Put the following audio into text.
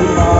Bye.